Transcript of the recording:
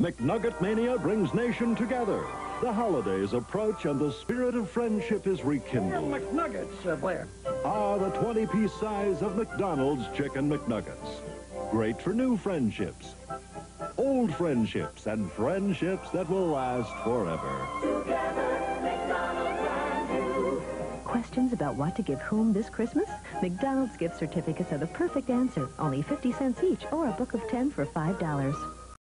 McNugget Mania brings nation together. The holidays approach and the spirit of friendship is rekindled. McNuggets, uh, Blair. Ah, the 20-piece size of McDonald's Chicken McNuggets. Great for new friendships, old friendships, and friendships that will last forever. Together, Questions about what to give whom this Christmas? McDonald's gift certificates are the perfect answer. Only 50 cents each or a book of 10 for $5.